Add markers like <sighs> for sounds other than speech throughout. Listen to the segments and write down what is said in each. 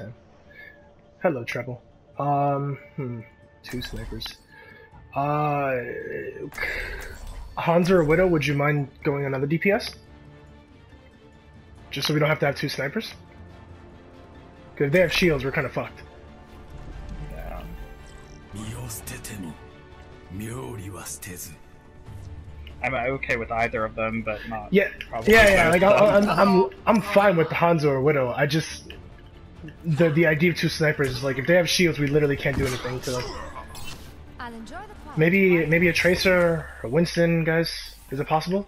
Okay. Hello, Treble. Um, hmm. Two snipers. Uh, Hanzo or a Widow, would you mind going another DPS? Just so we don't have to have two snipers? Because if they have shields, we're kind of fucked. Yeah. I'm okay with either of them, but not. Yeah, yeah, yeah. Like I'm, I'm, I'm, I'm fine with Hanzo or Widow. I just the the idea of two snipers is like if they have shields, we literally can't do anything to them. Maybe maybe a tracer or Winston, guys. Is it possible?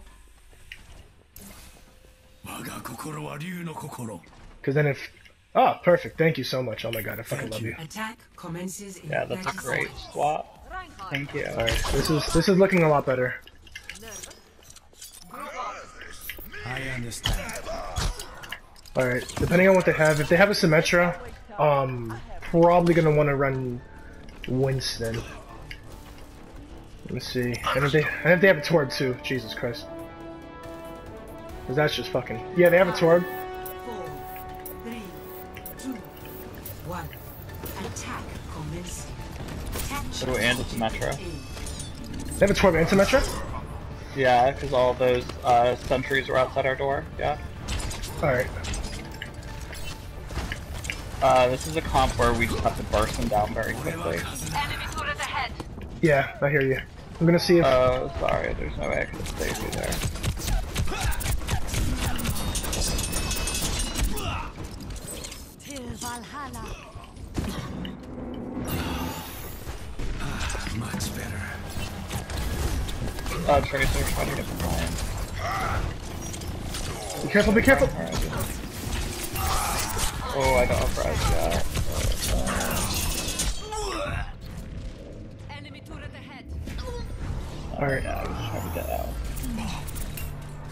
Because then if ah oh, perfect, thank you so much. Oh my god, I fucking love you. Yeah, that's a great squad. Thank you. All right, this is this is looking a lot better. I understand. All right, depending on what they have, if they have a Symmetra, um, probably gonna want to run Winston. Let me see, and if they and if they have a Torb too, Jesus Christ, 'Cause that's just fucking yeah. They have a Torb. Four, three, two, one. Attack commencing. Capture Widow and a Symmetra. They have a Torb and Symmetra. Yeah, because all those uh, sentries were outside our door. Yeah. All right, uh, this is a comp where we just have to burst them down very quickly. Yeah, I hear you. I'm gonna see if- Oh, uh, sorry, there's no exit there. <sighs> Much better. Uh, trying to get the Be careful, be careful! Oh, I got a prize shot. Alright, now I'm just trying to get out.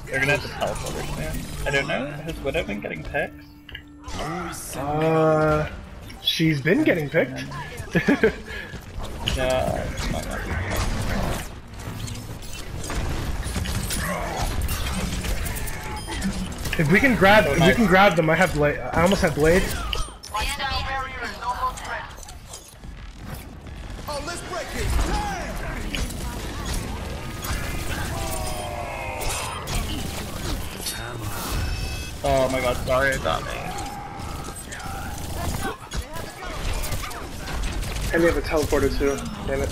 They're gonna have to teleport soon. I don't know. Has Widow been getting picked? Uh, she's been getting picked. <laughs> yeah, if we can grab, if we can grab them, I have blade. I almost have blade. Oh my god, sorry, got me. And we have a teleporter too. Damn it.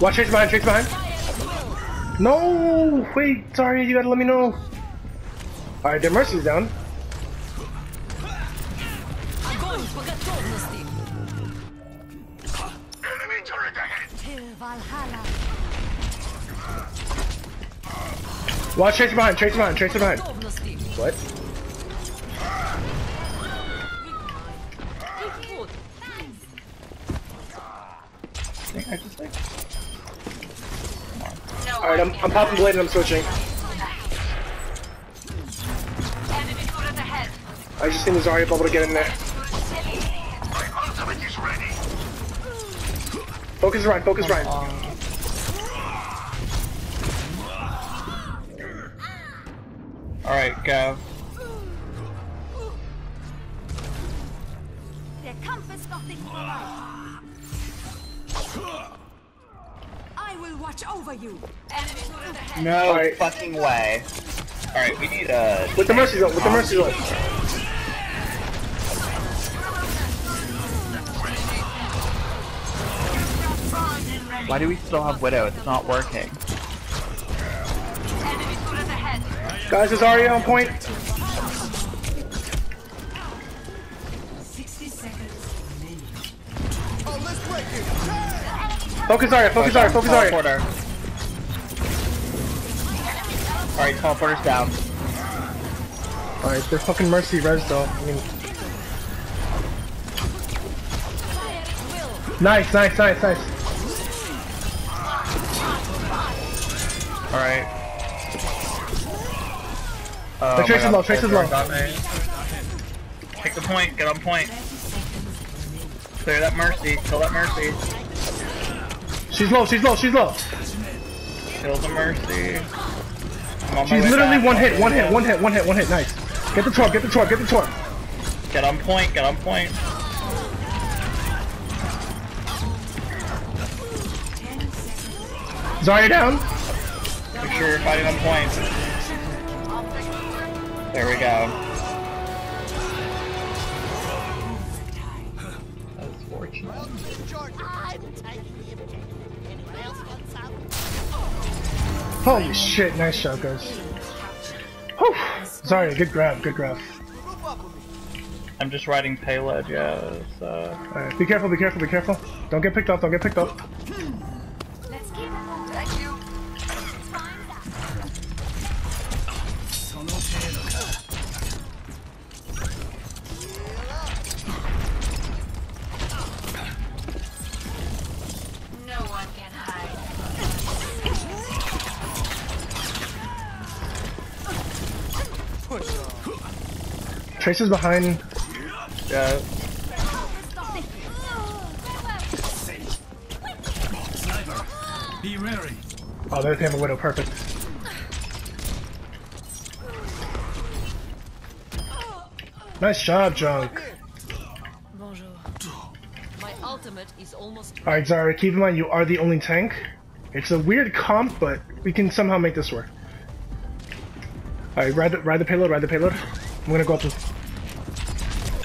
Watch Chase behind, Chase behind. No! Wait, sorry, you gotta let me know. Alright, their mercy's down. Watch, chase behind, chase behind, chase behind. What? Alright, I'm, I'm popping blade and I'm switching. I just need the Zarya bubble to get in there. Focus Ryan, focus Ryan. Alright, go. Der Kampf ist will watch over you. Enemy turret ahead. No Alright. fucking way. Alright, we need a. With the mercy zone, with the oh. mercy zone. Why do we still have Widow? It's not working. Guys, is Zarya on point? Focus Zarya, focus Zarya, focus Zarya. Teleporter. Alright, teleporter's down. Alright, they're fucking mercy res though. I mean, nice, nice, nice, nice. Alright. Oh The trace is low, trace is low. Take the point, get on point. Clear that mercy, kill that mercy. She's low, she's low, she's low. Kill the mercy. On She's literally back. one hit, one hit, one hit, one hit, one hit. Nice. Get the torb, get the torb, get the torb. Get on point, get on point. Zarya down. Make sure you're fighting on point. There we go. Holy shit, nice shot, guys. Whew. Zarya, good grab, good grab. I'm just riding payload, yeah, so... Alright, be careful, be careful, be careful. Don't get picked up, don't get picked up. Tracer's behind. Yeah, be wary Oh, there's Hammer Widow, perfect. Nice job, Junk. Bonjour. My ultimate is almost Alright, Zarya, keep in mind you are the only tank. It's a weird comp, but we can somehow make this work. Alright, ride the, ride the payload, ride the payload. I'm gonna go up and,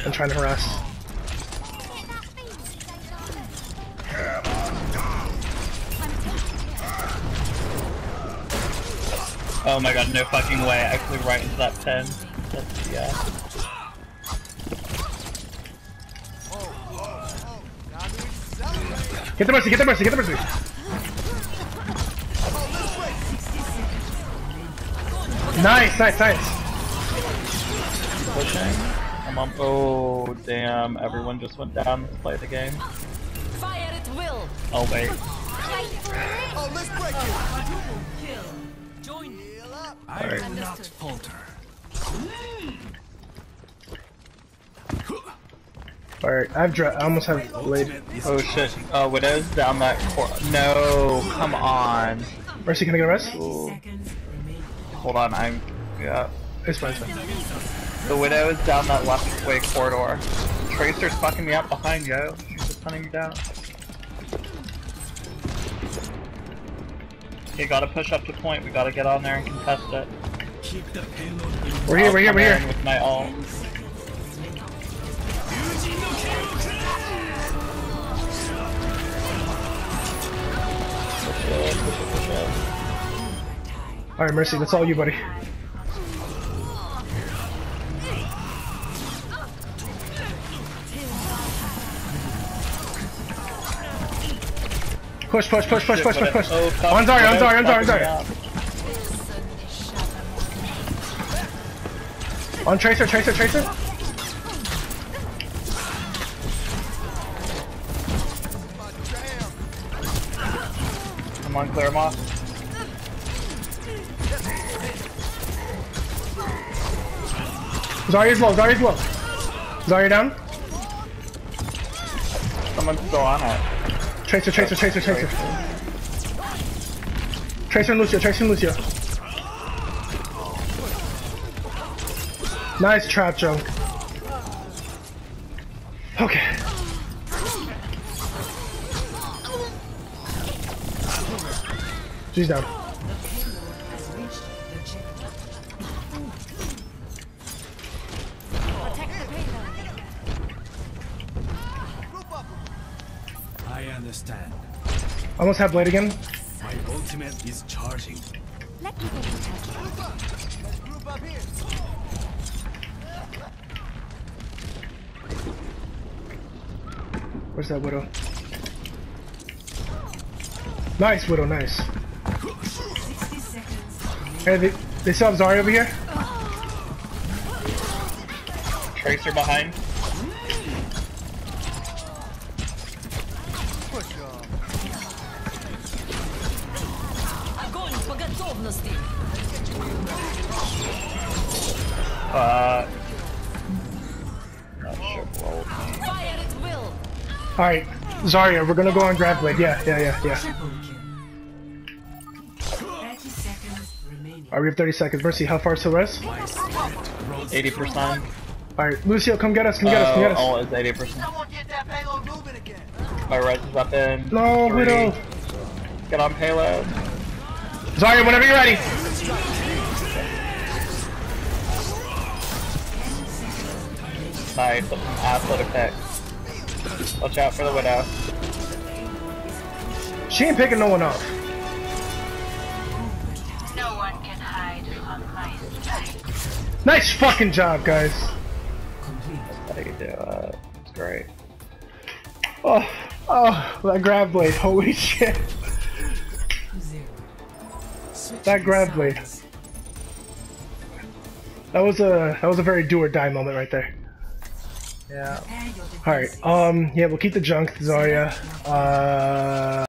and try and harass. Oh my god, no fucking way. I actually right into that pen. That's, yeah. Get the mercy, get the mercy, get the mercy! Nice, nice, nice. Pushing. I'm. Oh, damn. Everyone just went down. Let's play the game. fire at will. Oh, wait. Join me. I will not falter Alright, I've dra- I almost have blade. Oh shit. Oh, Widow's down that cor- No, come on. Mercy, can I get a rest? Seconds remaining. Hold on, I'm. Yeah. It's fine, it's fine. The Widow is down that left way corridor. Tracer's fucking me up behind, yo. She's just hunting me down. You gotta push up to point. We gotta get on there and contest it. keep the payload in We're here, I'll we're here, we're here. With my ult. Alright, Mercy, that's all you, buddy. Push, push, push, push, push, push, push. oh, On Zarya, on Zarya, on Zarya, on Zarya. On Tracer, Tracer, Tracer. Come on, clear him off. Zarya's low, Zarya's low. Zarya down. Someone's still on it. Tracer, Tracer, Tracer, Tracer. Tracer and Lucio, Tracer and Lucio. Nice trap junk. Okay. She's down. Almost have blade again. my ultimate is charging Let me get you tested. Where's that widow? Nice widow, nice. 60 seconds. Hey, they, they still have Zarya over here. Tracer behind. По готовности. Alright, Zarya, we're gonna go on grab grav blade. Yeah, yeah, yeah, yeah. Alright, we have 30 seconds. Mercy, how far till rest? 80%. Alright, Lucio, come get us, come get us, come get us. Uh, oh, it's 80%. My res is up in. No, three. Widow! Get on payload. Zarya, whenever you're ready. Nice, athletic pick. Watch out for the widow. She ain't picking no one up. No one can hide from my sight. Nice fucking job, guys. How do you do it? It's great. Oh, oh, that grab blade. Holy <laughs> shit. That grab blade. sides. That was a that was a very do or die moment right there. Yeah. Alright, um, yeah, we'll keep the junk, Zarya. Uh,